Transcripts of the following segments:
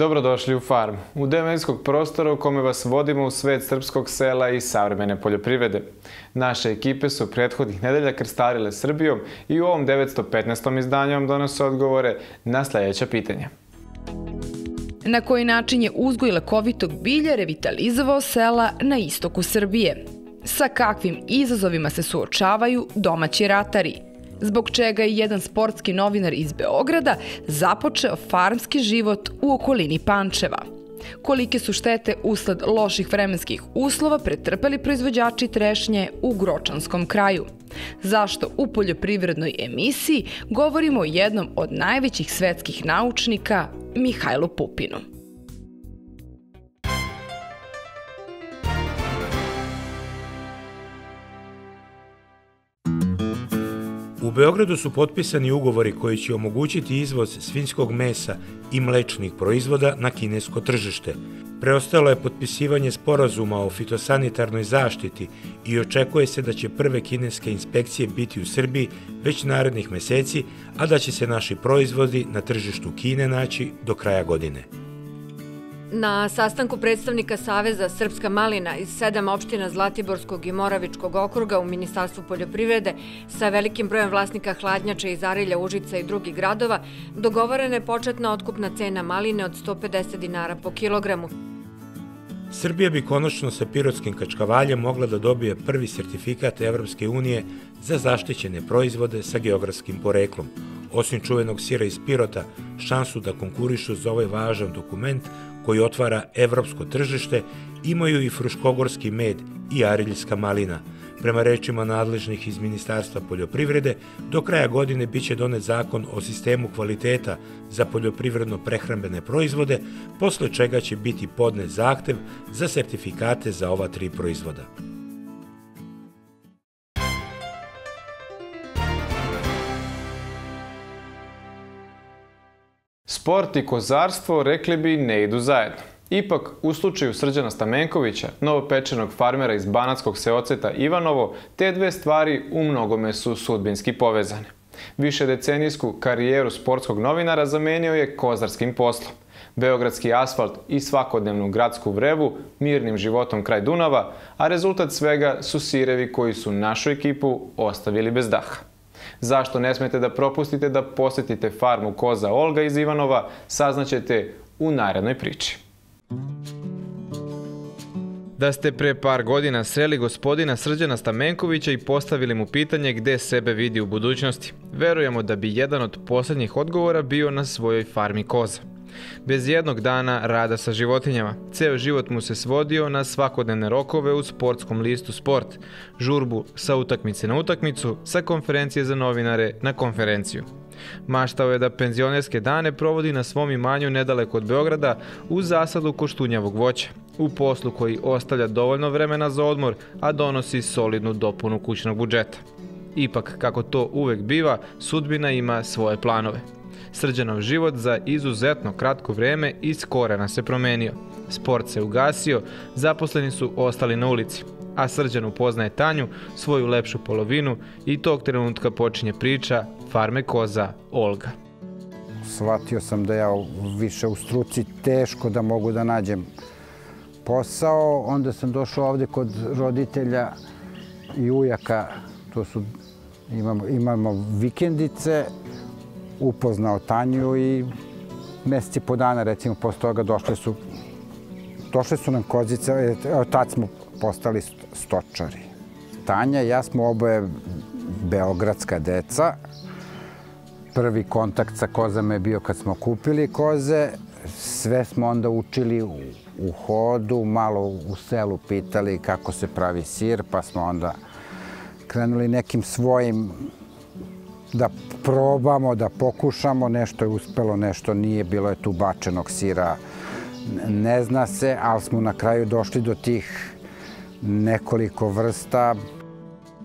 Dobrodošli u Farm, u demenskog prostora u kome vas vodimo u svet srpskog sela i savremene poljoprivrede. Naše ekipe su prethodnih nedelja krstarile Srbijom i u ovom 915. izdanju vam donose odgovore na sledeća pitanja. Na koji način je uzgoj lekovitog bilja revitalizovao sela na istoku Srbije? Sa kakvim izazovima se suočavaju domaći ratari – zbog čega je jedan sportski novinar iz Beograda započeo farmski život u okolini Pančeva. Kolike su štete usled loših vremenskih uslova pretrpeli proizvođači trešnje u Gročanskom kraju? Zašto u poljoprivrednoj emisiji govorimo o jednom od najvećih svetskih naučnika, Mihajlu Pupinu? Beogradu su potpisani ugovori koji će omogućiti izvoz svinjskog mesa i mlečnih proizvoda na kinesko tržište. Preostalo je potpisivanje sporazuma o fitosanitarnoj zaštiti i očekuje se da će prve kineske inspekcije biti u Srbiji već narednih meseci, a da će se naši proizvodi na tržištu Kine naći do kraja godine. Na sastanku predstavnika Saveza Srpska malina iz sedam opština Zlatiborskog i Moravičkog okruga u Ministarstvu poljoprivrede sa velikim brojem vlasnika hladnjača iz Arilja, Užica i drugih gradova dogovorena je početna otkupna cena maline od 150 dinara po kilogramu. Srbija bi konačno sa pirotskim kačkavaljem mogla da dobije prvi sertifikat Evropske unije za zaštićene proizvode sa geografskim poreklom. Osim čuvenog sira iz Pirota, šansu da konkurišu za ovaj važan dokument koji otvara evropsko tržište, imaju i fruškogorski med i ariljska malina. Prema rečima nadležnih iz Ministarstva poljoprivrede, do kraja godine biće donet zakon o sistemu kvaliteta za poljoprivredno prehrambene proizvode, posle čega će biti podnet zahtev za sertifikate za ova tri proizvoda. Sport i kozarstvo, rekli bi, ne idu zajedno. Ipak, u slučaju Srđana Stamenkovića, novopečenog farmera iz Banatskog seoceta Ivanovo, te dve stvari u mnogome su sudbinski povezane. Više decenijsku karijeru sportskog novinara zamenio je kozarskim poslom. Beogradski asfalt i svakodnevnu gradsku vrevu, mirnim životom kraj Dunava, a rezultat svega su sirevi koji su našu ekipu ostavili bez daha. Zašto ne smete da propustite da posetite farmu koza Olga iz Ivanova, saznaćete u narednoj priči. Da ste pre par godina sreli gospodina Srđana Stamenkovića i postavili mu pitanje gde sebe vidi u budućnosti, verujemo da bi jedan od poslednjih odgovora bio na svojoj farmi koza. Bez jednog dana rada sa životinjama, ceo život mu se svodio na svakodnevne rokove u sportskom listu Sport, žurbu sa utakmice na utakmicu, sa konferencije za novinare na konferenciju. Maštao je da penzionerske dane provodi na svom imanju nedaleko od Beograda u zasadu koštunjavog voća, u poslu koji ostavlja dovoljno vremena za odmor, a donosi solidnu dopunu kućnog budžeta. Ipak, kako to uvek biva, sudbina ima svoje planove – Srđanov život za izuzetno kratko vreme iz korena se promenio. Sport se ugasio, zaposleni su ostali na ulici, a Srđan upoznaje Tanju, svoju lepšu polovinu i tog trenutka počinje priča farme koza Olga. Shvatio sam da ja više u struci teško da mogu da nađem posao. Onda sam došao ovde kod roditelja i ujaka. To su, imamo, imamo vikendice upoznao Tanju i meseci po dana, recimo, posle toga došle su, došle su nam kozice, tad smo postali stočari. Tanja i ja smo oboje beogradska deca. Prvi kontakt sa kozama je bio kad smo kupili koze. Sve smo onda učili u, u hodu, malo u selu pitali kako se pravi sir, pa smo onda krenuli nekim svojim da probamo, da pokušamo, nešto je uspelo, nešto nije, bilo je tu bačenog sira, ne zna se, ali smo na kraju došli do tih nekoliko vrsta.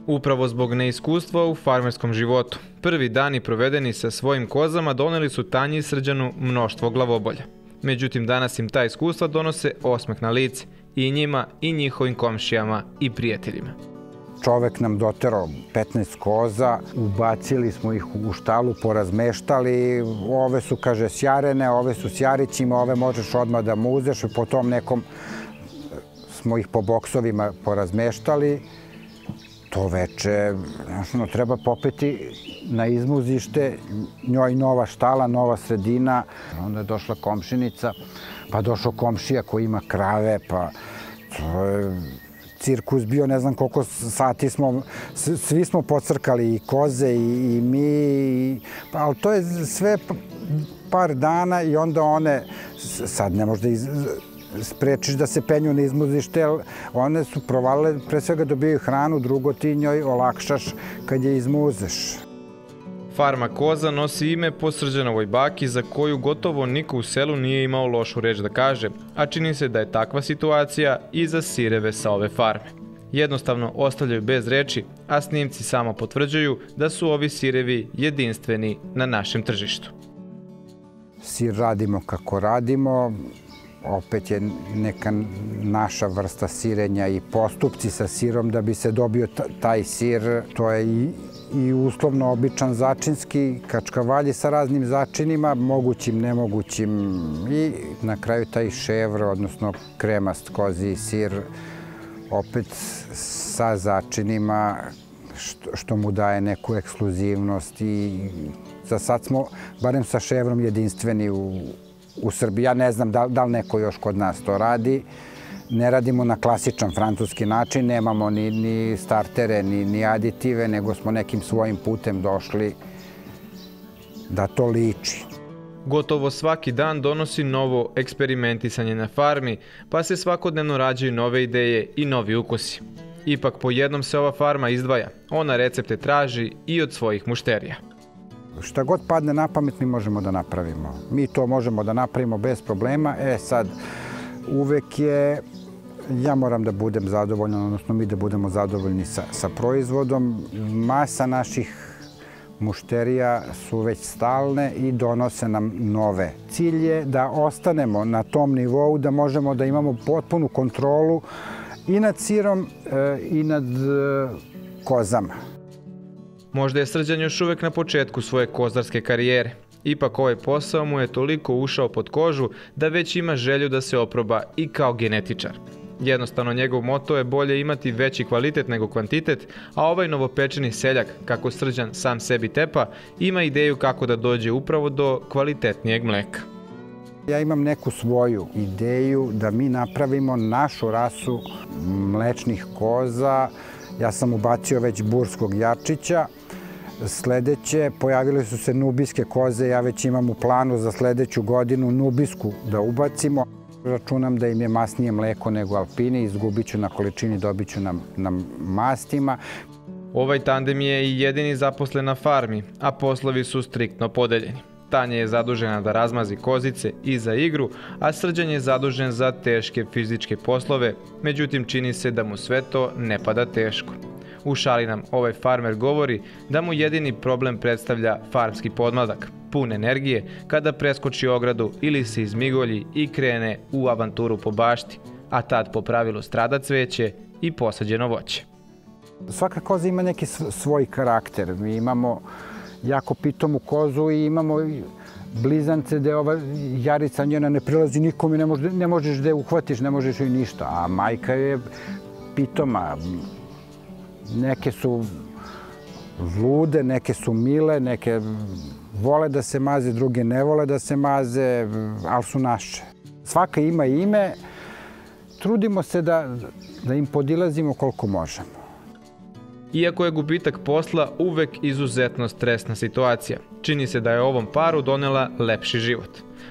Upravo zbog neiskustva u farmerskom životu, prvi dani provedeni sa svojim kozama doneli su Tanji i Srđanu mnoštvo glavobolja. Međutim, danas im ta iskustva donose osmeh na lice i njima i njihovim komšijama i prijateljima. Čovek nam doterao 15 koza, ubacili smo ih u štalu, porazmeštali, ove su, kaže, sjarene, ove su sjarićima, ove možeš odmah da muzeš, po tom nekom smo ih po boksovima porazmeštali. To veče, znaš, treba popeti na izmuzište, njoj nova štala, nova sredina. Onda je došla komšinica, pa došao komšija koji ima krave, pa to je cirkus bio, ne znam koliko sati smo, svi smo pocrkali i koze i, i mi, i, pa, ali to je sve par dana i onda one, sad ne možda iz, sprečiš da se penju na izmuzište, one su provalile, pre svega dobijaju hranu, drugo ti njoj olakšaš kad je izmuzeš. Farma Koza nosi ime po srđanovoj baki za koju gotovo niko u selu nije imao lošu reč da kaže, a čini se da je takva situacija i za sireve sa ove farme. Jednostavno ostavljaju bez reči, a snimci samo potvrđuju da su ovi sirevi jedinstveni na našem tržištu. Sir radimo kako radimo, opet je neka naša vrsta sirenja i postupci sa sirom da bi se dobio taj sir. To je i, i uslovno običan začinski kačkavalji sa raznim začinima, mogućim, nemogućim i na kraju taj ševr, odnosno kremast kozi sir, opet sa začinima što, što mu daje neku ekskluzivnost i za sad smo, barem sa ševrom, jedinstveni u, u Srbiji. Ja ne znam da, da li neko još kod nas to radi. Ne radimo na klasičan francuski način, nemamo ni, ni startere, ni, ni aditive, nego smo nekim svojim putem došli da to liči. Gotovo svaki dan donosi novo eksperimentisanje na farmi, pa se svakodnevno rađaju nove ideje i novi ukusi. Ipak po jednom se ova farma izdvaja, ona recepte traži i od svojih mušterija. Šta god padne na pamet mi možemo da napravimo. Mi to možemo da napravimo bez problema. E sad, uvek je ja moram da budem zadovoljan, odnosno mi da budemo zadovoljni sa, sa proizvodom. Masa naših mušterija su već stalne i donose nam nove. Cilj je da ostanemo na tom nivou, da možemo da imamo potpunu kontrolu i nad sirom e, i nad e, kozama. Možda je Srđan još uvek na početku svoje kozarske karijere. Ipak ovaj posao mu je toliko ušao pod kožu da već ima želju da se oproba i kao genetičar. Jednostavno njegov moto je bolje imati veći kvalitet nego kvantitet, a ovaj novopečeni seljak, kako Srđan sam sebi tepa, ima ideju kako da dođe upravo do kvalitetnijeg mleka. Ja imam neku svoju ideju da mi napravimo našu rasu mlečnih koza. Ja sam ubacio već burskog jačića, Sledeće, pojavile su se nubijske koze, ja već imam u planu za sledeću godinu nubisku da ubacimo. Računam da im je masnije mleko nego alpini, izgubit ću na količini, dobit ću na, na mastima. Ovaj tandem je i jedini zaposlen na farmi, a poslovi su striktno podeljeni. Tanja je zadužena da razmazi kozice i za igru, a Srđan je zadužen za teške fizičke poslove, međutim čini se da mu sve to ne pada teško. U šali nam ovaj farmer govori da mu jedini problem predstavlja farmski podmladak, pun energije kada preskoči ogradu ili se izmigolji i krene u avanturu po bašti, a tad po pravilu strada cveće i posađeno voće. Svaka koza ima neki svoj karakter. Mi imamo jako pitomu kozu i imamo blizance gde ova jarica njena ne prilazi nikom i ne, možeš, ne možeš da je uhvatiš, ne možeš joj ništa. A majka je pitoma, Neke su lude, neke su mile, neke vole da se maze, druge ne vole da se maze, ali su naše. Svaka ima ime, trudimo se da, da im podilazimo koliko možemo. Iako je gubitak posla uvek izuzetno stresna situacija, čini se da je ovom paru donela lepši život.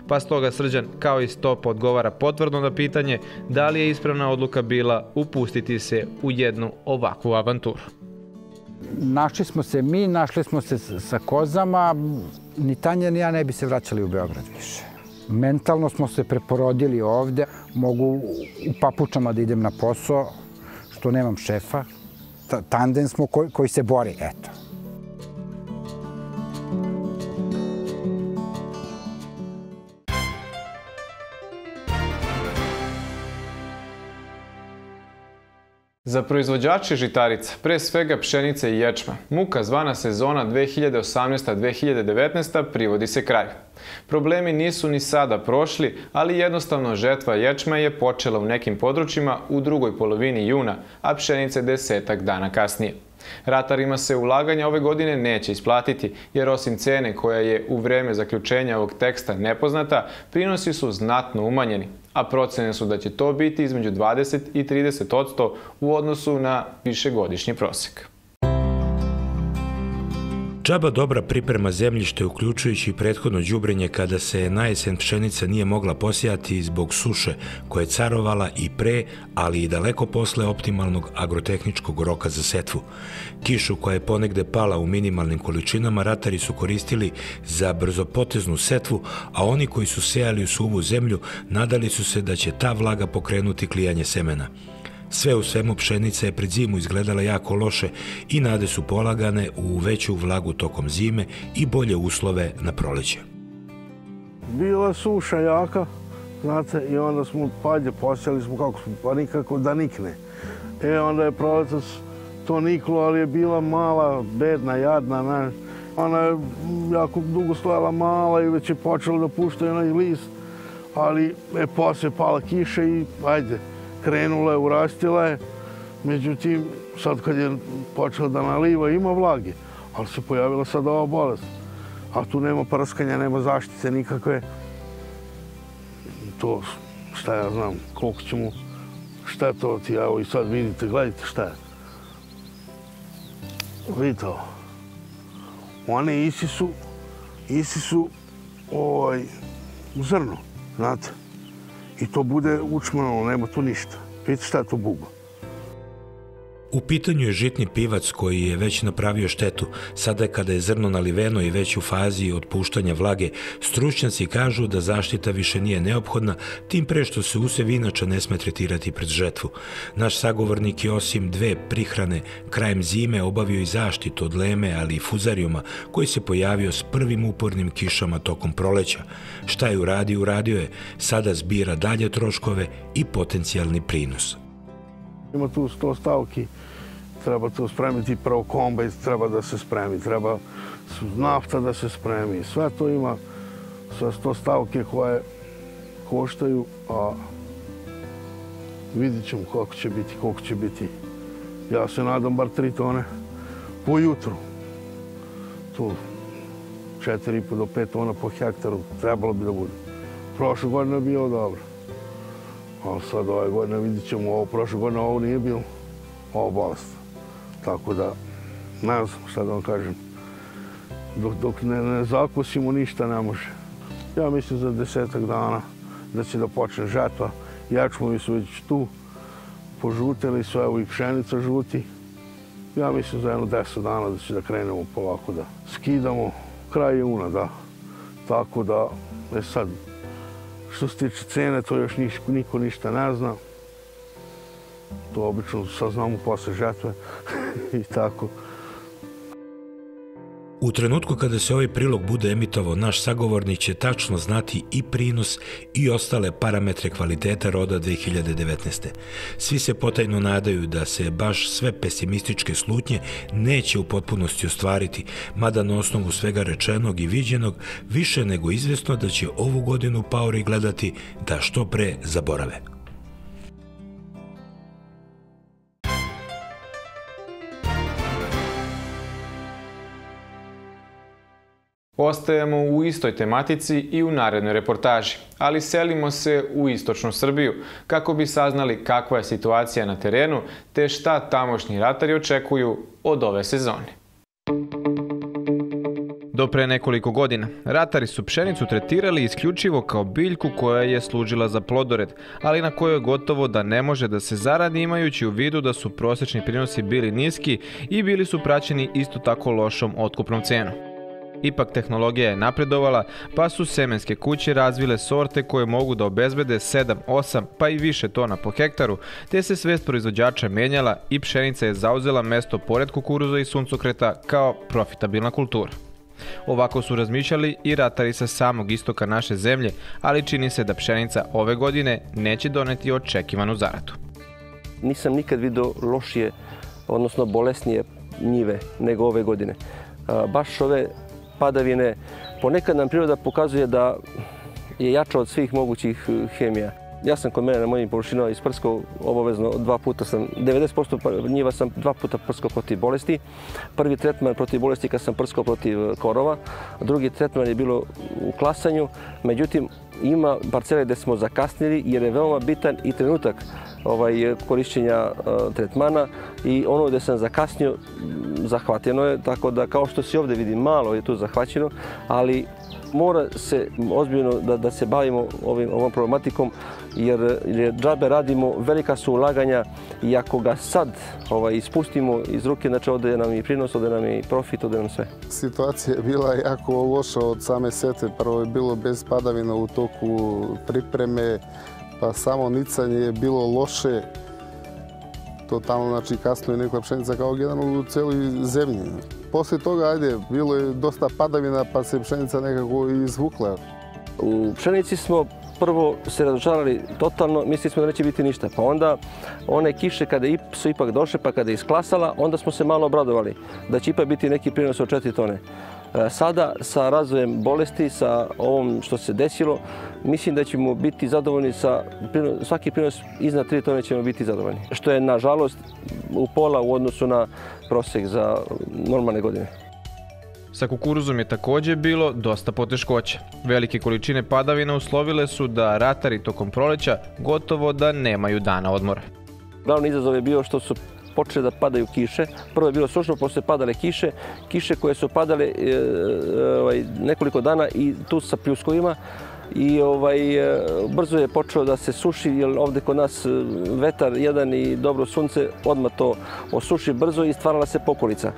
Pa stoga Srđan kao i stop odgovara potvrdno na pitanje da li je ispravna odluka bila upustiti se u jednu ovakvu avanturu. Našli smo se mi, našli smo se sa kozama, ni Tanja ni ja ne bi se vraćali u Beograd više. Mentalno smo se preporodili ovde, mogu u papučama da idem na posao, što nemam šefa, tandem smo koji, koji se bori, eto. Za proizvođače žitarica, pre svega pšenica i ječma, muka zvana sezona 2018-2019 privodi se kraju. Problemi nisu ni sada prošli, ali jednostavno žetva ječma je počela u nekim područjima u drugoj polovini juna, a pšenice desetak dana kasnije. Ratarima se ulaganja ove godine neće isplatiti, jer osim cene koja je u vreme zaključenja ovog teksta nepoznata, prinosi su znatno umanjeni, a procene su da će to biti između 20 i 30 odsto u odnosu na višegodišnji prosek. Džaba dobra priprema zemljište, uključujući prethodno đubrenje kada se na jesen pšenica nije mogla posijati zbog suše koja je carovala i pre, ali i daleko posle optimalnog agrotehničkog roka za setvu. Kišu koja je ponegde pala u minimalnim količinama ratari su koristili za brzopoteznu setvu, a oni koji su sejali u suvu zemlju nadali su se da će ta vlaga pokrenuti klijanje semena. Sve u svemu pšenica je pred zimu izgledala jako loše i nade su polagane u veću vlagu tokom zime i bolje uslove na proleće. Bila suša jaka, znate, i onda smo pađe posjeli smo kako smo, pa nikako da nikne. E, onda je proletas to niklo, ali je bila mala, bedna, jadna, ne. Ona je jako dugo stojala mala i već je počela da pušta onaj list, ali je posle pala kiša i ajde, krenula je, urastila je. Međutim, sad kad je počela da naliva, ima vlage, ali se pojavila sad ova bolest. A tu nema prskanja, nema zaštite nikakve. To, šta ja znam, koliko ćemo, šta je to ti, evo i sad vidite, gledajte šta je. Vidite ovo. One isi su, isi su ovaj, zrno, znate. I to bude učmano, nema tu ništa. Vidite šta je to bugo. U pitanju je žitni pivac koji je već napravio štetu. Sada kada je zrno naliveno i već u fazi otpuštanja vlage, stručnjaci kažu da zaštita više nije neophodna, tim pre što se usev inače ne sme tretirati pred žetvu. Naš sagovornik je osim dve prihrane krajem zime obavio i zaštitu od leme, ali i fuzarijuma koji se pojavio s prvim upornim kišama tokom proleća. Šta je uradio, uradio je. Sada zbira dalje troškove i potencijalni prinos. Ima tu sto stavki, treba to spremiti, prvo kombajn treba da se spremi, treba nafta da se spremi. Sve to ima sa sto stavke koje koštaju, a vidit ćemo kako će biti, koliko će biti. Ja se nadam bar tri tone po jutru. Tu 4,5 do 5 tona po hektaru trebalo bi da bude. Prošle godine je bilo dobro. Ali sad ove godine vidit ćemo, ovo prošle godine ovo nije bilo, ovo bolest. Tako da, ne znam šta da vam kažem. Dok, dok ne, ne zakosimo, ništa ne može. Ja mislim za desetak dana da će da počne žetva. Jačmovi su već tu, požuteli su, evo i pšenica žuti. Ja mislim za jedno deset dana da će da krenemo polako da skidamo. Kraj juna, da. Tako da, e sad, Što se tiče cene, to još niko ništa ne zna. To obično saznamo posle žetve i tako. U trenutku kada se ovaj prilog bude emitovao, naš sagovornik će tačno znati i prinos i ostale parametre kvaliteta roda 2019. Svi se potajno nadaju da se baš sve pesimističke slutnje neće u potpunosti ostvariti, mada na osnovu svega rečenog i viđenog više nego izvesno da će ovu godinu paori gledati da što pre zaborave. Ostajemo u istoj tematici i u narednoj reportaži, ali selimo se u istočnu Srbiju kako bi saznali kakva je situacija na terenu te šta tamošnji ratari očekuju od ove sezone. Do pre nekoliko godina, ratari su pšenicu tretirali isključivo kao biljku koja je služila za plodored, ali na kojoj gotovo da ne može da se zaradi imajući u vidu da su prosečni prinosi bili niski i bili su praćeni isto tako lošom otkupnom cenom. Ipak tehnologija je napredovala, pa su semenske kuće razvile sorte koje mogu da obezbede 7, 8 pa i više tona po hektaru, te se svest proizvođača menjala i pšenica je zauzela mesto pored kukuruza i suncokreta kao profitabilna kultura. Ovako su razmišljali i ratari sa samog istoka naše zemlje, ali čini se da pšenica ove godine neće doneti očekivanu zaradu. nisam nikad vidio lošije, odnosno bolesnije njive nego ove godine. Baš ove padavine, ponekad nam priroda pokazuje da je jača od svih mogućih hemija. Ja sam kod mene na mojim površinama isprskao obavezno dva puta sam, 90% pa, njiva sam dva puta prskao protiv bolesti. Prvi tretman protiv bolesti kad sam prskao protiv korova, drugi tretman je bilo u klasanju. Međutim, ima parcele gde smo zakasnili jer je veoma bitan i trenutak ovaj, korišćenja uh, tretmana i ono gde sam zakasnio zahvatjeno je, tako da kao što se ovde vidi malo je tu zahvaćeno, ali mora se ozbiljno da, da se bavimo ovim, ovom problematikom jer, jer džabe radimo, velika su ulaganja i ako ga sad ovaj, ispustimo iz ruke, znači ovde nam i prinos, ovde nam i profit, ovde nam sve. Situacija je bila jako loša od same sete. Prvo je bilo bez padavina u toku pripreme, pa samo nicanje je bilo loše. Totalno, znači kasno je nekla pšenica kao generalno u celoj zemlji. Posle toga, ajde, bilo je dosta padavina, pa se pšenica nekako izvukla. U pšenici smo prvo se razočarali totalno, mislili smo da neće biti ništa. Pa onda one kiše kada su ipak došle, pa kada je isklasala, onda smo se malo obradovali da će ipak biti neki prinos od 4 tone. E, sada sa razvojem bolesti, sa ovom što se desilo, mislim da ćemo biti zadovoljni sa svaki prinos iznad 3 tone ćemo biti zadovoljni. Što je nažalost u pola u odnosu na prosek za normalne godine. Sa kukuruzom je takođe bilo dosta poteškoća. Velike količine padavina uslovile su da ratari tokom proleća gotovo da nemaju dana odmora. Glavni izazov je bio što su počele da padaju kiše. Prvo je bilo sušno, posle padale kiše. Kiše koje su padale e, e, ovaj, nekoliko dana i tu sa pljuskovima i ovaj, e, brzo je počeo da se suši, jer ovde kod nas vetar jedan i dobro sunce odmah to osuši brzo i stvarala se pokolica.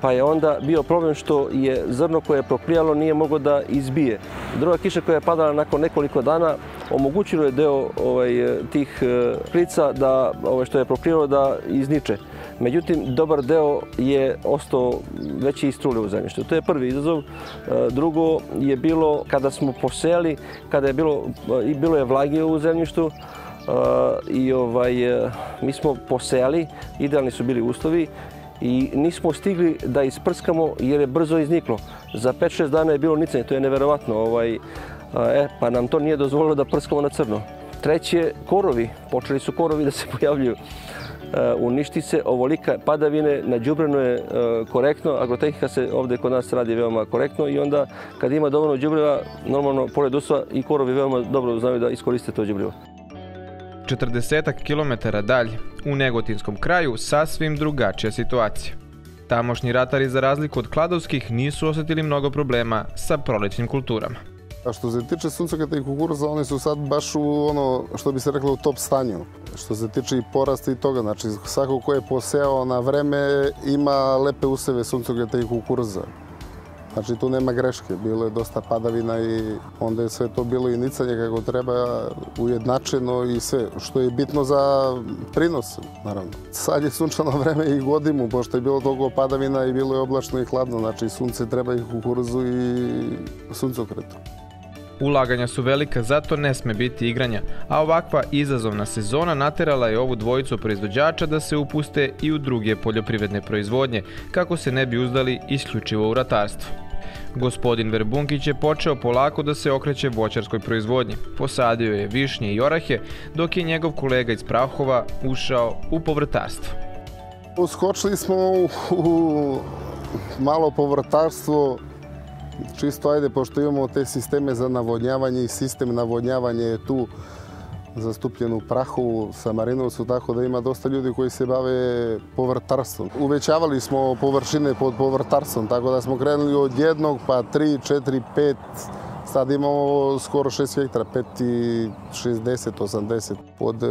Pa je onda bio problem što je zrno koje je proklijalo nije mogo da izbije. Druga kiša koja je padala nakon nekoliko dana omogućilo je deo ovaj, tih klica da, ovaj, što je proklijalo da izniče. Međutim, dobar deo je ostao veći istrule u zemljištu. To je prvi izazov. E, drugo je bilo kada smo poseli, kada je bilo, i bilo je vlage u zemljištu, e, i ovaj, e, mi smo posejali, idealni su bili uslovi i nismo stigli da isprskamo jer je brzo izniklo. Za 5-6 dana je bilo nicanje, to je neverovatno. Ovaj, e, pa nam to nije dozvolilo da prskamo na crno. Treće, korovi. Počeli su korovi da se pojavljuju. E, uništi se ovolika padavine, nađubreno je e, korektno, agrotehnika se ovde kod nas radi veoma korektno i onda kad ima dovoljno đubriva, normalno pored uslova i korovi veoma dobro znaju da iskoriste to đubrivo. 40 km dalje, u Negotinskom kraju, sasvim drugačija situacija. Tamošnji ratari, za razliku od kladovskih, nisu osetili mnogo problema sa prolećnim kulturama. A što se tiče suncokata i kukuruza, oni su sad baš u ono, što bi se reklo, u top stanju. Što se tiče i porasta i toga, znači svako ko je poseao na vreme ima lepe useve suncokata i kukuruza. Znači tu nema greške, bilo je dosta padavina i onda je sve to bilo i nicanje kako treba, ujednačeno i sve, što je bitno za prinos, naravno. Sad je sunčano vreme i godinu, pošto je bilo toliko padavina i bilo je oblačno i hladno, znači sunce treba i kukuruzu i suncokretu. Ulaganja su velika, zato ne sme biti igranja, a ovakva izazovna sezona naterala je ovu dvojicu proizvođača da se upuste i u druge poljoprivredne proizvodnje, kako se ne bi uzdali isključivo u ratarstvo. Gospodin Verbunkić je počeo polako da se okreće voćarskoj proizvodnji. Posadio je višnje i orahe, dok je njegov kolega iz Prahova ušao u povrtarstvo. Uskočili smo u malo povrtarstvo čisto ajde, pošto imamo te sisteme za navodnjavanje i sistem navodnjavanja je tu zastupljen u Prahovu sa Marinovcu, tako da ima dosta ljudi koji se bave povrtarstvom. Uvećavali smo površine pod povrtarstvom, tako da smo krenuli od jednog, pa tri, četiri, pet, Sad imamo skoro 6 hektara, 5 i 60, 80 pod e,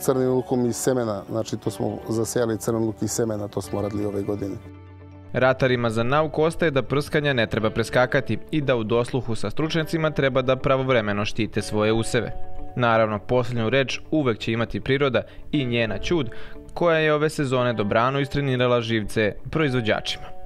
crnim lukom iz semena. Znači to smo zasijali crnim luk iz semena, to smo radili ove godine. Ratarima za nauk ostaje da prskanja ne treba preskakati i da u dosluhu sa stručnjacima treba da pravovremeno štite svoje useve. Naravno, posljednju reč uvek će imati priroda i njena čud, koja je ove sezone dobrano istrenirala živce proizvođačima.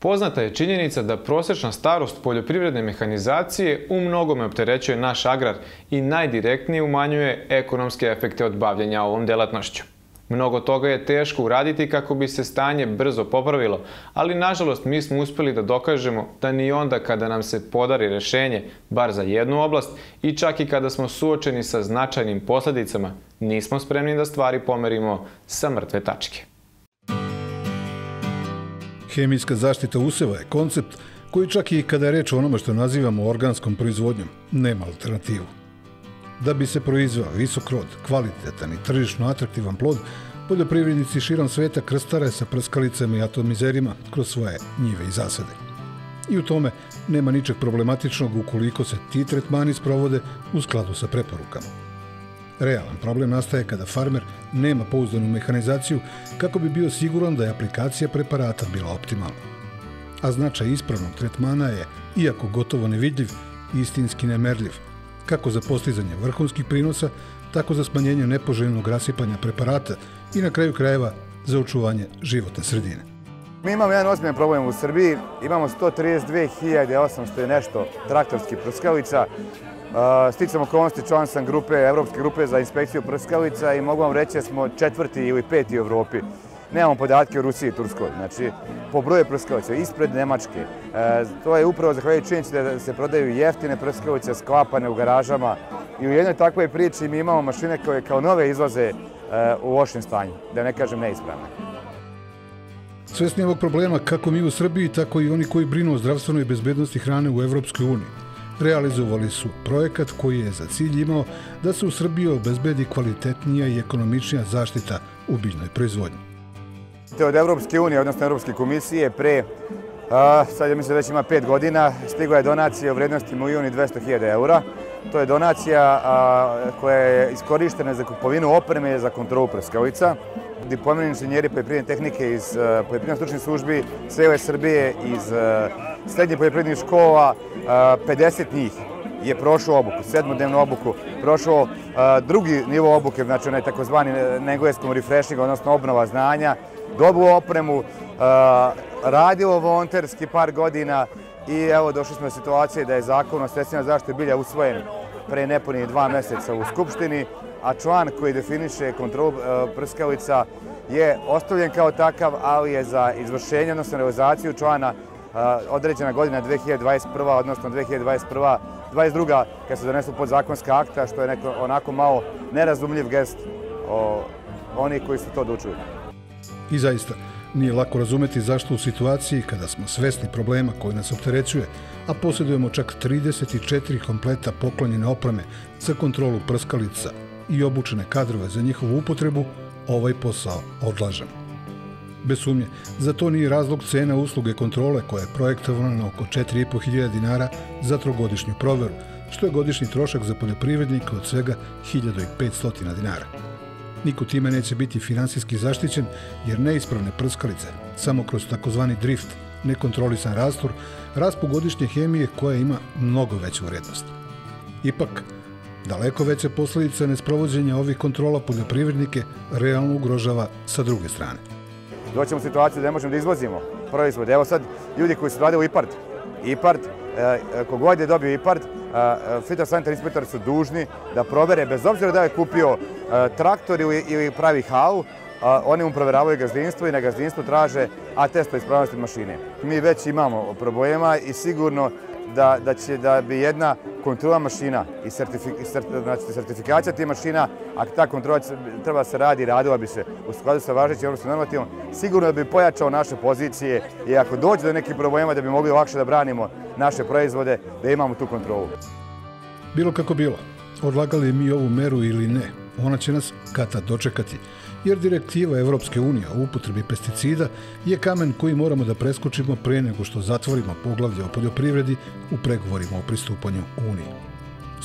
Poznata je činjenica da prosečna starost poljoprivredne mehanizacije u mnogome opterećuje naš agrar i najdirektnije umanjuje ekonomske efekte od bavljenja ovom delatnošću. Mnogo toga je teško uraditi kako bi se stanje brzo popravilo, ali nažalost mi smo uspeli da dokažemo da ni onda kada nam se podari rešenje, bar za jednu oblast, i čak i kada smo suočeni sa značajnim posledicama, nismo spremni da stvari pomerimo sa mrtve tačke. Hemijska zaštita useva je koncept koji čak i kada je reč o onome što nazivamo organskom proizvodnjom, nema alternativu. Da bi se proizvao visok rod, kvalitetan i tržišno atraktivan plod, poljoprivrednici širom sveta krstare sa prskalicama i atomizerima kroz svoje njive i zasade. I u tome nema ničeg problematičnog ukoliko se ti tretmani sprovode u skladu sa preporukama. Realan problem nastaje kada farmer nema pouzdanu mehanizaciju kako bi bio siguran da je aplikacija preparata bila optimalna. A značaj ispravnog tretmana je, iako gotovo nevidljiv, istinski nemerljiv – kako za postizanje vrhunskih prinosa, tako za smanjenje nepoželjnog rasipanja preparata i na kraju krajeva za očuvanje životne sredine. Mi imamo jedan ozbiljan problem u Srbiji. Imamo 132.800 nešto traktorskih prskalica. Sticam okolnosti član sam grupe, Evropske grupe za inspekciju prskalica i mogu vam reći da smo četvrti ili peti u Evropi nemamo podatke o Rusiji i Turskoj. Znači, po broju prskalica, ispred Nemačke. E, to je upravo zahvaljujući činjenici da se prodaju jeftine prskalice sklapane u garažama. I u jednoj takvoj priči mi imamo mašine koje kao nove izlaze e, u lošem stanju, da ne kažem neispravne. Svesni ovog problema kako mi u Srbiji, tako i oni koji brinu o zdravstvenoj bezbednosti hrane u Evropskoj uniji, realizovali su projekat koji je za cilj imao da se u Srbiji obezbedi kvalitetnija i ekonomičnija zaštita u biljnoj proizvodnji od Evropske unije, odnosno Evropske komisije, pre, sad ja mislim već ima pet godina, stigla je donacija u vrednosti milijuni 200.000 eura. To je donacija koja je iskorištena za kupovinu opreme za kontrolu prskalica. Diplomini inženjeri poljoprivredne tehnike iz poljoprivredne stručnih službi cele Srbije, iz srednje poljoprivrednih škola, 50 njih je prošao obuku, sedmodnevnu obuku, prošao drugi nivo obuke, znači onaj takozvani na engleskom refreshing, odnosno obnova znanja, dobu opremu, radilo volonterski par godina i evo došli smo do situacije da je zakon o sredstvima zaštite bilja usvojen pre nepunih dva meseca u Skupštini, a član koji definiše kontrolu prskalica je ostavljen kao takav, ali je za izvršenje, odnosno realizaciju člana određena godina 2021. odnosno 2021. 22. kad se donesu podzakonska akta, što je neko, onako malo nerazumljiv gest o, oni koji su to odlučili. I zaista, nije lako razumeti zašto u situaciji kada smo svesni problema koji nas opterećuje, a posjedujemo čak 34 kompleta poklonjene opreme za kontrolu prskalica i obučene kadrove za njihovu upotrebu, ovaj posao odlažemo. Bez sumnje, za to nije razlog cena usluge kontrole koja je projektovana na oko 4.500 dinara za trogodišnju proveru, što je godišnji trošak za poljoprivrednika od svega 1500 dinara. Niko time neće biti finansijski zaštićen jer neispravne prskalice, samo kroz takozvani drift, nekontrolisan rastor, raspu godišnje hemije koja ima mnogo veću vrednost. Ipak, daleko veće posledice nesprovođenja ovih kontrola poljoprivrednike realno ugrožava sa druge strane. Doćemo u situaciju da ne možemo da izvozimo proizvode. Evo sad, ljudi koji su radili u IPARD, IPARD, e, kogod je dobio IPARD, fitosanitarni inspektori su dužni da provere, bez obzira da je kupio traktor ili, ili pravi halu, oni mu proveravaju gazdinstvo i na gazdinstvu traže atest o ispravnosti mašine. Mi već imamo problema i sigurno da, da će da bi jedna kontrola mašina i znači, certifikacija tih mašina, a ta kontrola treba se radi, radila bi se u skladu sa važećim evropskim normativom, sigurno da bi pojačao naše pozicije i ako dođe do nekih problema da bi mogli lakše da branimo naše proizvode, da imamo tu kontrolu. Bilo kako bilo, odlagali mi ovu meru ili ne, ona će nas kata dočekati, jer direktiva Evropske unije o upotrebi pesticida je kamen koji moramo da preskočimo pre nego što zatvorimo poglavlje o poljoprivredi u pregovorima o pristupanju Uniji.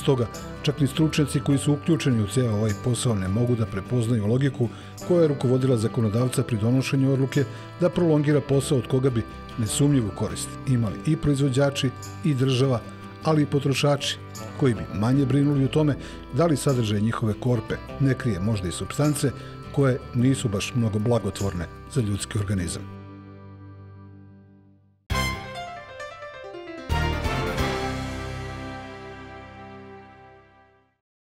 Stoga, čak ni stručnjaci koji su uključeni u ceo ovaj posao ne mogu da prepoznaju logiku koja je rukovodila zakonodavca pri donošenju odluke da prolongira posao od koga bi nesumljivu korist imali i proizvođači i država, ali i potrošači, koji bi manje brinuli o tome da li sadržaj njihove korpe ne krije možda i substance koje nisu baš mnogo blagotvorne za ljudski organizam.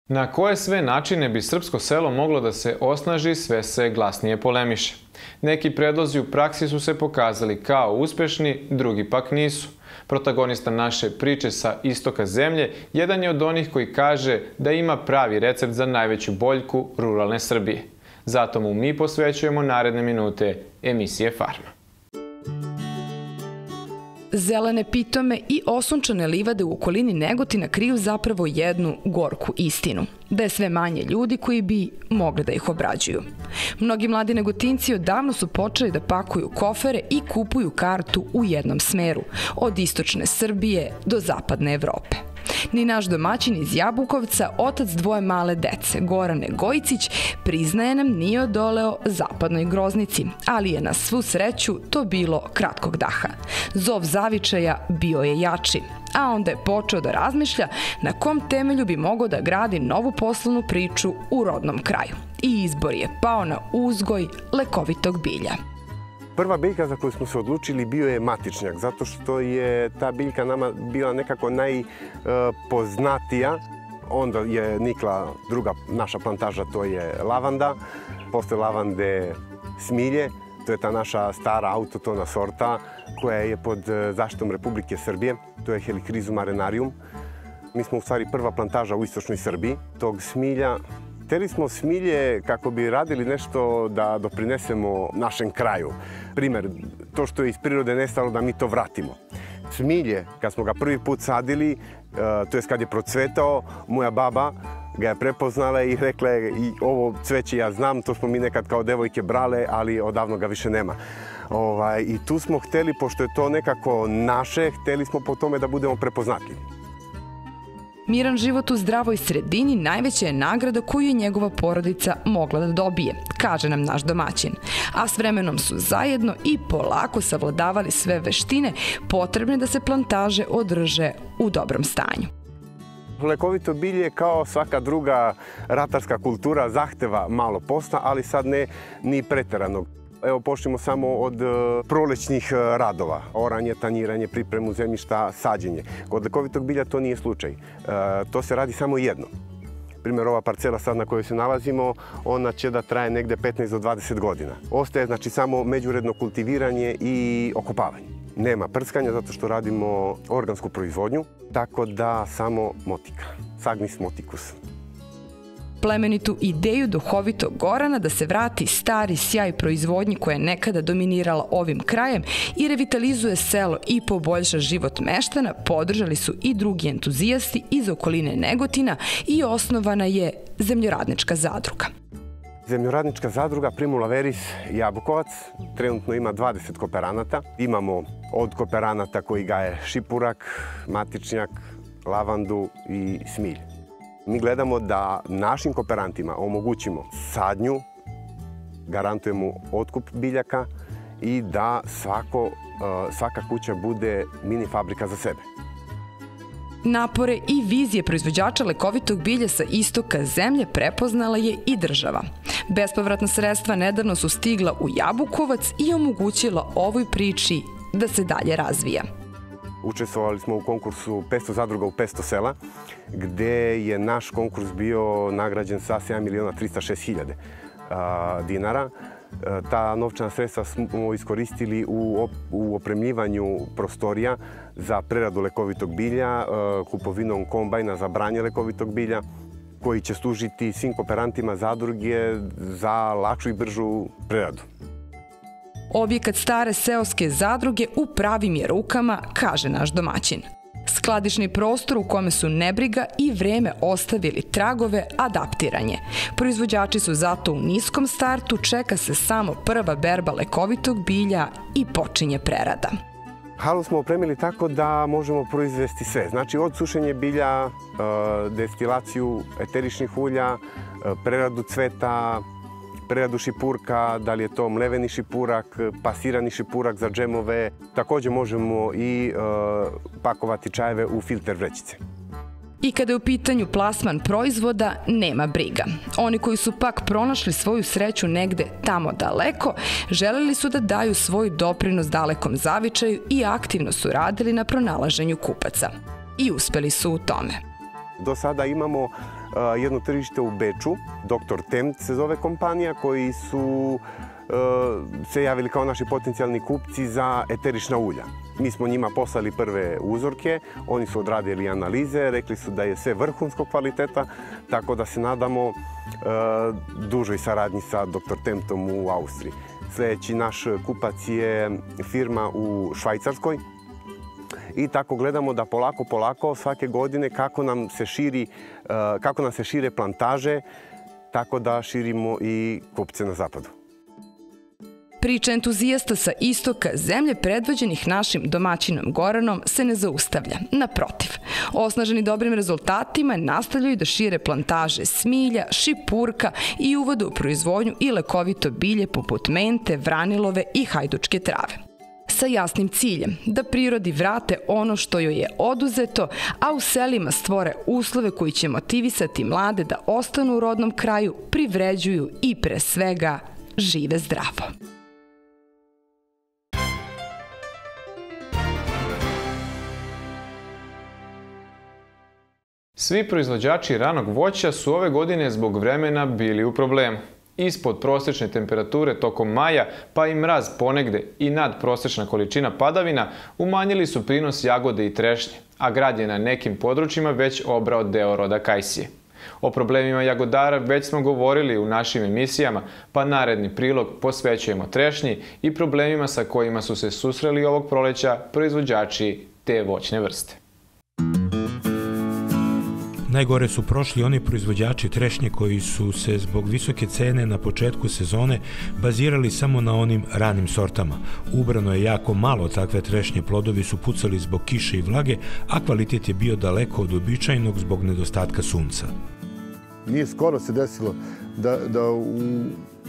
Na koje sve načine bi srpsko selo moglo da se osnaži sve se glasnije polemiše. Neki predlozi u praksi su se pokazali kao uspešni, drugi pak nisu. Protagonista naše priče sa istoka zemlje jedan je od onih koji kaže da ima pravi recept za najveću boljku ruralne Srbije. Zato mu mi posvećujemo naredne minute emisije Farma. Zelene pitome i osunčane livade u okolini Negotina kriju zapravo jednu gorku istinu. Da je sve manje ljudi koji bi mogli da ih obrađuju. Mnogi mladi negotinci odavno su počeli da pakuju kofere i kupuju kartu u jednom smeru, od istočne Srbije do zapadne Evrope. Ni naš domaćin iz Jabukovca, otac dvoje male dece, Gorane Gojicić, priznaje nam nije odoleo zapadnoj groznici, ali je na svu sreću to bilo kratkog daha. Zov zavičaja bio je jači, a onda je počeo da razmišlja na kom temelju bi mogao da gradi novu poslovnu priču u rodnom kraju. I izbor je pao na uzgoj lekovitog bilja. Prva biljka za koju smo se odlučili bio je matičnjak, zato što je ta biljka nama bila nekako najpoznatija. Onda je nikla druga naša plantaža, to je lavanda. Posle lavande smilje, to je ta naša stara autotona sorta koja je pod e, zaštitom Republike Srbije. To je Helichrysum arenarium. Mi smo u stvari prva plantaža u istočnoj Srbiji. Tog smilja Hteli smo smilje kako bi radili nešto da doprinesemo našem kraju. Primer, to što je iz prirode nestalo da mi to vratimo. Smilje, kad smo ga prvi put sadili, e, to je kad je procvetao, moja baba ga je prepoznala i rekla je i ovo cveće ja znam, to smo mi nekad kao devojke brale, ali odavno ga više nema. Ovaj, I tu smo hteli, pošto je to nekako naše, hteli smo po tome da budemo prepoznatljivi. Miran život u zdravoj sredini najveća je nagrada koju je njegova porodica mogla da dobije, kaže nam naš domaćin. A s vremenom su zajedno i polako savladavali sve veštine potrebne da se plantaže održe u dobrom stanju. Lekovito bilje kao svaka druga ratarska kultura zahteva malo posla, ali sad ne ni preteranog. Evo počnemo samo od e, prolećnih e, radova. Oranje, tanjiranje, pripremu zemljišta, sađenje. Kod lekovitog bilja to nije slučaj. E, to se radi samo jedno. Primjer, ova parcela sad na kojoj se nalazimo, ona će da traje negde 15 do 20 godina. Ostaje znači samo međuredno kultiviranje i okopavanje. Nema prskanja zato što radimo organsku proizvodnju, tako da samo motika. Sagnis moticus plemenitu ideju duhovitog Gorana da se vrati stari sjaj proizvodnji koja je nekada dominirala ovim krajem i revitalizuje selo i poboljša život meštana, podržali su i drugi entuzijasti iz okoline Negotina i osnovana je zemljoradnička zadruga. Zemljoradnička zadruga Primula Veris Jabukovac trenutno ima 20 kooperanata. Imamo od kooperanata koji gaje šipurak, matičnjak, lavandu i smilj. Mi gledamo da našim kooperantima omogućimo sadnju, garantujemo otkup biljaka i da svako, e, svaka kuća bude mini fabrika za sebe. Napore i vizije proizvođača lekovitog bilja sa istoka zemlje prepoznala je i država. Bespovratna sredstva nedavno su stigla u Jabukovac i omogućila ovoj priči da se dalje razvija. Učestvovali smo u konkursu 500 zadruga u 500 sela, gde je naš konkurs bio nagrađen sa 7 miliona 306 hiljade dinara. Ta novčana sredstva smo iskoristili u, opremljivanju prostorija za preradu lekovitog bilja, kupovinom kombajna za branje lekovitog bilja, koji će služiti svim kooperantima zadruge za lakšu i bržu preradu. Objekat stare seoske zadruge u pravim je rukama, kaže naš domaćin. Skladišni prostor u kome su nebriga i vreme ostavili tragove adaptiranje. Proizvođači su zato u niskom startu, čeka se samo prva berba lekovitog bilja i počinje prerada. Halu smo opremili tako da možemo proizvesti sve. Znači od sušenje bilja, e, destilaciju eteričnih ulja, e, preradu cveta, preradu šipurka, da li je to mleveni šipurak, pasirani šipurak za džemove. Takođe možemo i e, pakovati čajeve u filter vrećice. I kada je u pitanju plasman proizvoda, nema briga. Oni koji su pak pronašli svoju sreću negde tamo daleko, želeli su da daju svoj doprinos dalekom zavičaju i aktivno su radili na pronalaženju kupaca. I uspeli su u tome. Do sada imamo jedno tržište u Beču, Dr. Temt se zove kompanija, koji su se javili kao naši potencijalni kupci za eterična ulja. Mi smo njima poslali prve uzorke, oni su odradili analize, rekli su da je sve vrhunskog kvaliteta, tako da se nadamo dužoj saradnji sa Dr. Temptom u Austriji. Sljedeći naš kupac je firma u Švajcarskoj, i tako gledamo da polako, polako svake godine kako nam se, širi, kako nam se šire plantaže, tako da širimo i kupce na zapadu. Priča entuzijasta sa istoka zemlje predvođenih našim domaćinom Goranom se ne zaustavlja. Naprotiv, osnaženi dobrim rezultatima nastavljaju da šire plantaže smilja, šipurka i uvode u proizvodnju i lekovito bilje poput mente, vranilove i hajdučke trave sa jasnim ciljem da prirodi vrate ono što joj je oduzeto, a u selima stvore uslove koji će motivisati mlade da ostanu u rodnom kraju, privređuju i pre svega žive zdravo. Svi proizvođači ranog voća su ove godine zbog vremena bili u problemu. Ispod prosječne temperature tokom maja, pa i mraz ponegde i nad prosječna količina padavina, umanjili su prinos jagode i trešnje, a grad je na nekim područjima već obrao deo roda kajsije. O problemima jagodara već smo govorili u našim emisijama, pa naredni prilog posvećujemo trešnji i problemima sa kojima su se susreli ovog proleća proizvođači te voćne vrste. Najgore su prošli oni proizvođači trešnje koji su se zbog visoke cene na početku sezone bazirali samo na onim ranim sortama. Ubrano je jako malo takve trešnje, plodovi su pucali zbog kiše i vlage, a kvalitet je bio daleko od običajnog zbog nedostatka sunca. Nije skoro se desilo da, da u,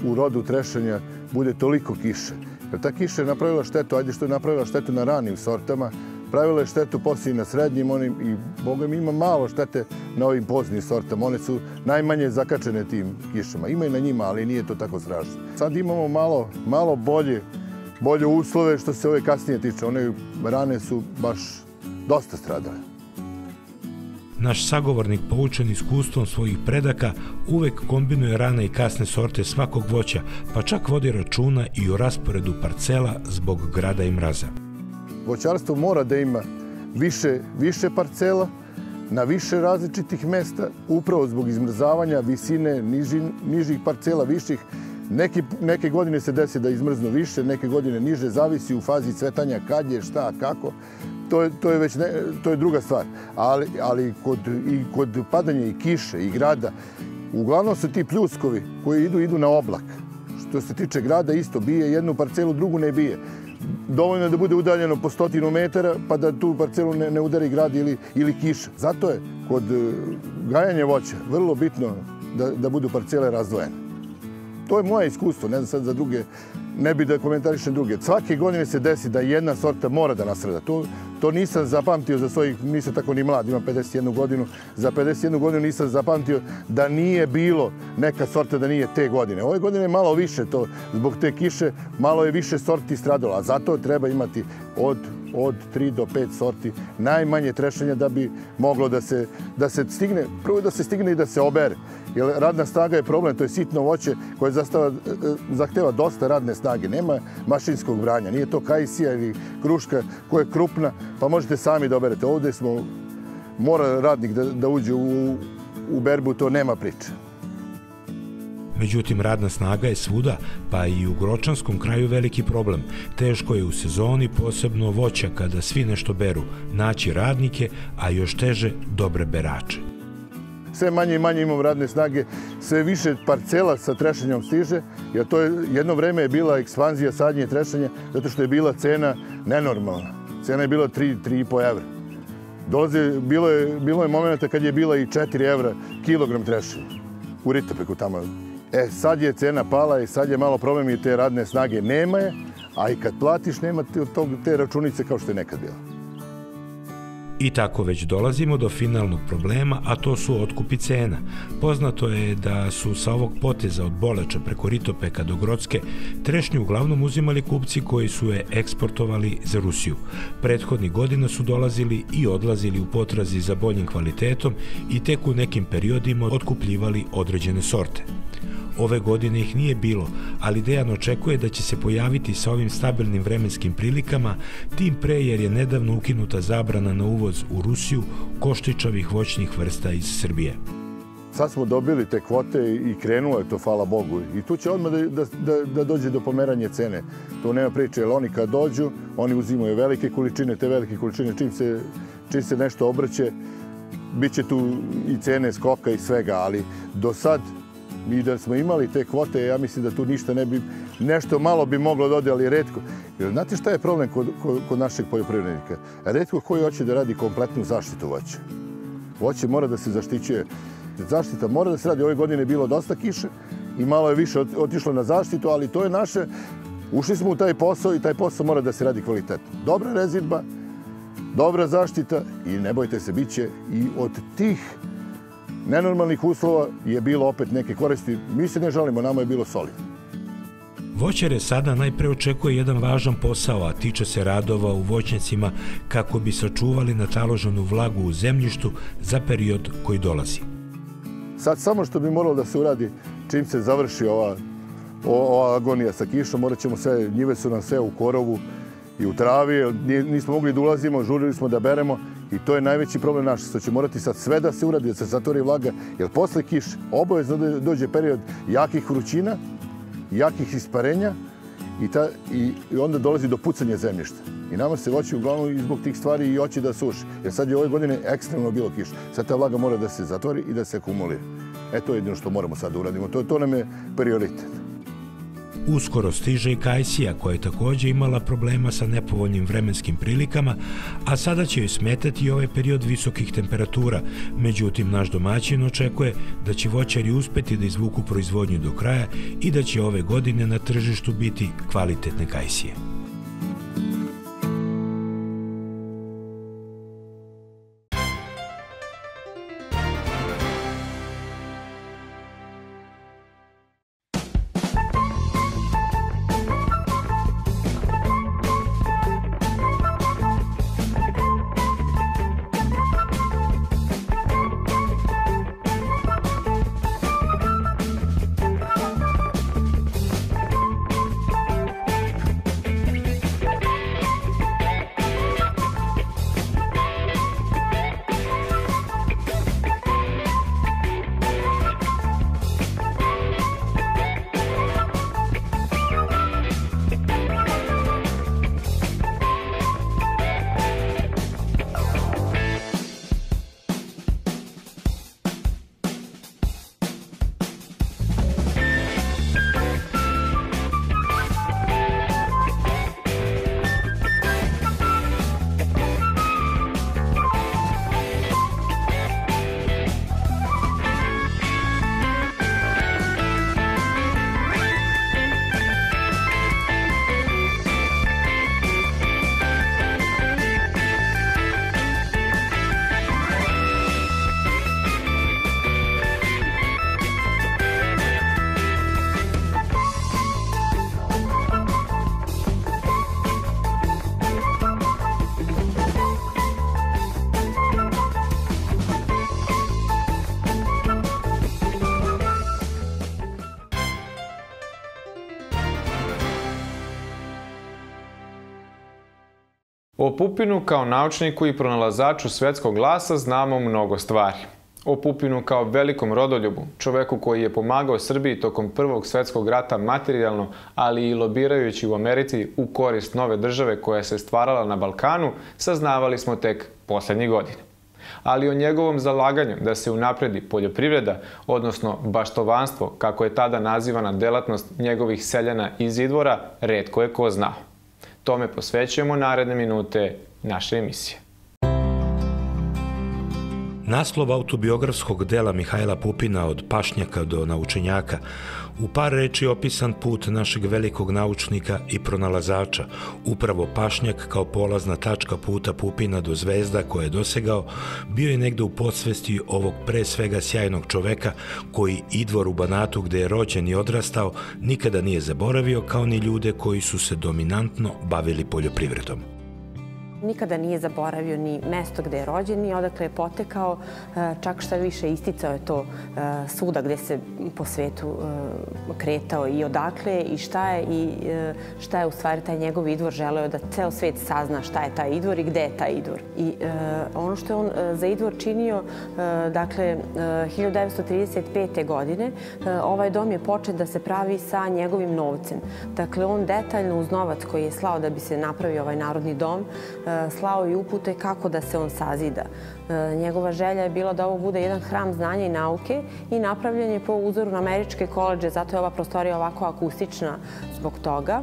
u rodu trešanja bude toliko kiše. Jer ta kiša je napravila štetu, ajde što je napravila štetu na ranim sortama, pravila je štetu poslije i na srednjim onim i Boga mi ima malo štete na ovim poznim sortama. One su najmanje zakačene tim kišama. Ima i na njima, ali nije to tako strašno. Sad imamo malo, malo bolje, bolje uslove što se ove kasnije tiče. One rane su baš dosta stradale. Naš sagovornik, poučen iskustvom svojih predaka, uvek kombinuje rane i kasne sorte svakog voća, pa čak vodi računa i o rasporedu parcela zbog grada i mraza voćarstvo mora da ima više, više parcela na više različitih mesta, upravo zbog izmrzavanja visine niži, nižih parcela, viših. Neke, neke godine se desi da izmrznu više, neke godine niže, zavisi u fazi cvetanja kad je, šta, kako. To je, to je već ne, to je druga stvar. Ali, ali kod, i kod padanja i kiše i grada, uglavnom su ti pljuskovi koji idu, idu na oblak. Što se tiče grada, isto bije jednu parcelu, drugu ne bije dovoljno da bude udaljeno po stotinu metara, pa da tu parcelu ne, ne udari grad ili, ili kiša. Zato je kod e, gajanja voća vrlo bitno da, da budu parcele razdvojene. To je moje iskustvo, ne znam sad za druge, ne bi da komentarišem druge. Svake godine se desi da jedna sorta mora da nasreda. To, to nisam zapamtio za svojih, nisam tako ni mlad, imam 51 godinu, za 51 godinu nisam zapamtio da nije bilo neka sorta da nije te godine. Ove godine je malo više to, zbog te kiše, malo je više sorti stradalo, a zato treba imati od od 3 do 5 sorti najmanje trešanja da bi moglo da se, da se stigne, prvo da se stigne i da se obere. Jer radna snaga je problem, to je sitno voće koje zastava, zahteva dosta radne snage. Nema mašinskog branja, nije to kajsija ili kruška koja je krupna, pa možete sami da oberete. Ovde smo, mora radnik da, da uđe u, u berbu, to nema priče. Međutim, radna snaga je svuda, pa i u Gročanskom kraju veliki problem. Teško je u sezoni, posebno voća, kada svi nešto beru, naći radnike, a još teže dobre berače. Sve manje i manje imamo radne snage, sve više parcela sa trešenjom stiže, jer to je jedno vreme je bila ekspanzija sadnje trešenja, zato što je bila cena nenormalna. Cena je bila 3, 3,5 evra. Dolaze, bilo je, bilo je momenta kad je bila i 4 evra kilogram trešenja u Ritopeku tamo E, sad je cena pala i sad je malo problem i te radne snage nema je, a i kad platiš nema te, te računice kao što je nekad bilo. I tako već dolazimo do finalnog problema, a to su otkupi cena. Poznato je da su sa ovog poteza od Boleča preko Ritopeka do Grocke trešnju uglavnom uzimali kupci koji su je eksportovali za Rusiju. Prethodnih godina su dolazili i odlazili u potrazi za boljim kvalitetom i tek u nekim periodima otkupljivali određene sorte. Ove godine ih nije bilo, ali Dejan očekuje da će se pojaviti sa ovim stabilnim vremenskim prilikama, tim pre jer je nedavno ukinuta zabrana na uvoz u Rusiju koštičavih voćnih vrsta iz Srbije. Sad smo dobili te kvote i krenulo je to, hvala Bogu. I tu će odmah da, da, da, da dođe do pomeranja cene. To nema priče, jer oni kad dođu, oni uzimaju velike količine, te velike količine, čim se, čim se nešto obraće, bit će tu i cene skoka i svega, ali do sad Mi da smo imali te kvote, ja mislim da tu ništa ne bi, nešto malo bi moglo dode, ali redko. Jer znate šta je problem kod, kod, kod našeg poljoprivrednika? Redko koji hoće da radi kompletnu zaštitu voća. Voće mora da se zaštićuje. Zaštita mora da se radi. Ove godine je bilo dosta kiše i malo je više otišlo na zaštitu, ali to je naše. Ušli smo u taj posao i taj posao mora da se radi kvalitetno. Dobra rezidba, dobra zaštita i ne bojte se, bit će i od tih nenormalnih uslova je bilo opet neke koristi. Mi se ne žalimo, nama je bilo solidno. Voćare sada najpre očekuje jedan važan posao, a tiče se radova u voćnjacima kako bi sačuvali nataloženu vlagu u zemljištu za period koji dolazi. Sad samo što bi moralo da se uradi čim se završi ova, ova agonija sa kišom, morat ćemo sve, njive su nam sve u korovu i u travi, nismo mogli da ulazimo, žurili smo da beremo, I to je najveći problem naš, što će morati sad sve da se uradi, da se zatvori vlaga, jer posle kiš obavezno dođe period jakih vrućina, jakih isparenja i, ta, i, onda dolazi do pucanja zemljišta. I nama se voće uglavnom i zbog tih stvari i oći da suši. Jer sad je ove godine ekstremno bilo kiš. Sad ta vlaga mora da se zatvori i da se akumulira. E to je jedino što moramo sad da uradimo. To, to nam je prioritet. Uskoro stiže i Kajsija koja je takođe imala problema sa nepovoljnim vremenskim prilikama, a sada će joj smetati i ovaj period visokih temperatura. Međutim, naš domaćin očekuje da će voćari uspeti da izvuku proizvodnju do kraja i da će ove godine na tržištu biti kvalitetne Kajsije. Pupinu kao naučniku i pronalazaču svetskog glasa znamo mnogo stvari. O Pupinu kao velikom rodoljubu, čoveku koji je pomagao Srbiji tokom Prvog svetskog rata materijalno, ali i lobirajući u Americi u korist nove države koja se stvarala na Balkanu, saznavali smo tek poslednjih godine. Ali o njegovom zalaganju da se unapredi poljoprivreda, odnosno baštovanstvo, kako je tada nazivana delatnost njegovih seljana iz Idvora, redko je ko znao. Tome posvećujemo naredne minute naše emisije. Naslov autobiografskog dela Mihajla Pupina od pašnjaka do naučenjaka u par reči opisan put našeg velikog naučnika i pronalazača, upravo pašnjak kao polazna tačka puta Pupina do zvezda koje je dosegao, bio je negde u podsvesti ovog pre svega sjajnog čoveka koji Idvor u Banatu gde je rođen i odrastao nikada nije zaboravio kao ni ljude koji su se dominantno bavili poljoprivredom. Nikada nije zaboravio ni mesto gde je rođen, ni odakle je potekao, e, čak šta više isticao je to e, svuda gde se po svetu e, kretao i odakle i šta je i šta je u stvari taj njegov idvor želeo da ceo svet sazna šta je taj idvor i gde je taj idvor. I ono što je on za idvor činio, dakle, 1935. godine, ovaj dom je počet da se pravi sa njegovim novcem. Dakle, on detaljno uz novac koji je slao da bi se napravio ovaj narodni dom, slao i upute kako da se on sazida. E, njegova želja je bila da ovo bude jedan hram znanja i nauke i napravljen je po uzoru na američke koleđe, zato je ova prostorija ovako akustična zbog toga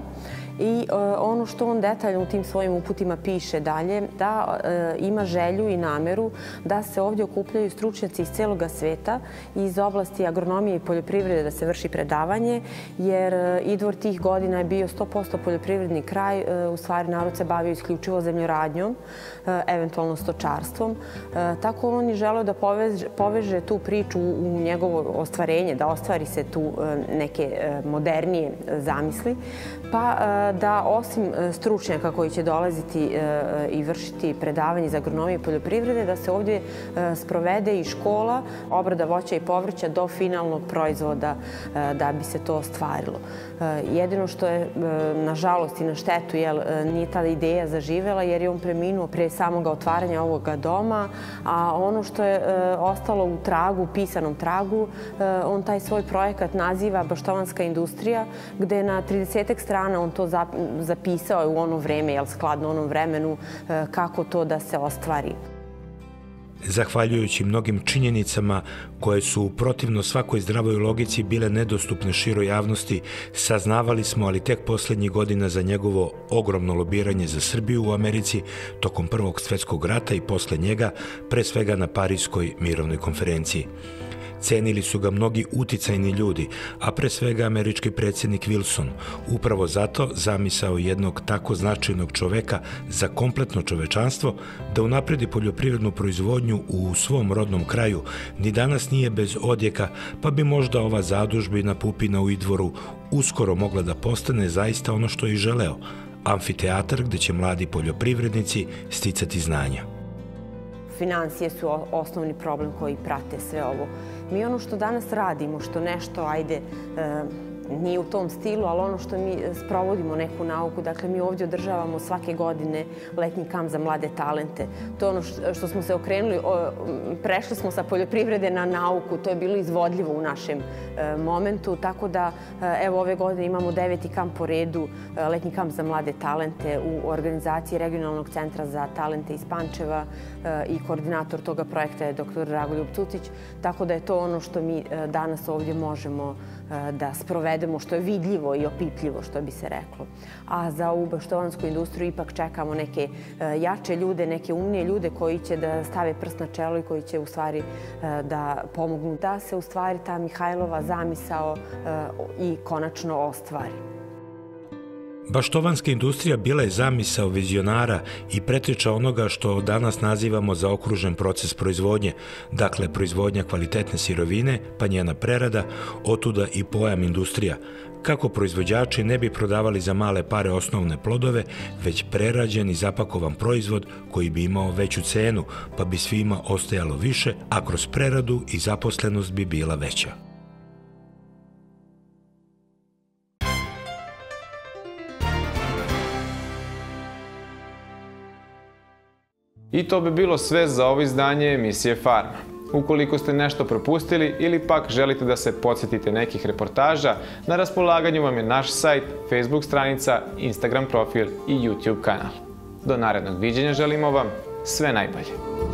i e, ono što on detaljno u tim svojim uputima piše dalje, da e, ima želju i nameru da se ovdje okupljaju stručnjaci iz celoga sveta iz oblasti agronomije i poljoprivrede da se vrši predavanje, jer e, idvor tih godina je bio 100% poljoprivredni kraj, u stvari narod se bavio isključivo zemljoradnjom, eventualno stočarstvom. Tako on je želeo da poveže, poveže tu priču u njegovo ostvarenje, da ostvari se tu neke modernije zamisli, pa da osim e, stručnjaka koji će dolaziti e, i vršiti predavanje za agronomiju i poljoprivrede, da se ovdje e, sprovede i škola obrada voća i povrća do finalnog proizvoda da bi se to ostvarilo. Jedino što je, nažalost i na štetu, jel, nije ta ideja zaživela jer je on preminuo pre samog otvaranja ovoga doma, a ono što je ostalo u tragu, u pisanom tragu, on taj svoj projekat naziva Baštovanska industrija, gde na 30 strana on to zapisao je u ono vreme, jel skladno onom vremenu, e, kako to da se ostvari. Zahvaljujući mnogim činjenicama koje su protivno svakoj zdravoj logici bile nedostupne široj javnosti, saznavali smo, ali tek poslednjih godina za njegovo ogromno lobiranje za Srbiju u Americi tokom Prvog svetskog rata i posle njega, pre svega na Parijskoj mirovnoj konferenciji. Cenili su ga mnogi uticajni ljudi, a pre svega američki predsjednik Wilson. Upravo zato zamisao jednog tako značajnog čoveka za kompletno čovečanstvo da unapredi poljoprivrednu proizvodnju u svom rodnom kraju ni danas nije bez odjeka, pa bi možda ova zadužbina Pupina u Idvoru uskoro mogla da postane zaista ono što je i želeo, amfiteatar gde će mladi poljoprivrednici sticati znanja. Financije su osnovni problem koji prate sve ovo. Mi ono što danas radimo, što nešto, ajde, e, nije u tom stilu, ali ono što mi sprovodimo neku nauku, dakle mi ovdje održavamo svake godine letnji kamp za mlade talente. To je ono što smo se okrenuli, prešli smo sa poljoprivrede na nauku, to je bilo izvodljivo u našem e, momentu, tako da e, evo ove godine imamo deveti kamp po redu, e, letnji kamp za mlade talente u organizaciji Regionalnog centra za talente iz Pančeva i koordinator toga projekta je dr. Ragoljub Cucić, tako da je to ono što mi danas ovdje možemo da sprovedemo što je vidljivo i opipljivo, što bi se reklo. A za ovu baštovansku industriju ipak čekamo neke jače ljude, neke umnije ljude koji će da stave prst na čelo i koji će u stvari da pomognu da se u stvari ta Mihajlova zamisao i konačno ostvari. Baštovanska industrija bila je zamisao vizionara i preteča onoga što danas nazivamo za okružen proces proizvodnje, dakle proizvodnja kvalitetne sirovine, pa njena prerada, otuda i pojam industrija, kako proizvođači ne bi prodavali za male pare osnovne plodove, već prerađen i zapakovan proizvod koji bi imao veću cenu, pa bi svima ostajalo više, a kroz preradu i zaposlenost bi bila veća. I to bi bilo sve za ovo izdanje emisije Farma. Ukoliko ste nešto propustili ili pak želite da se podsjetite nekih reportaža, na raspolaganju vam je naš sajt, Facebook stranica, Instagram profil i YouTube kanal. Do narednog viđenja želimo vam sve najbolje.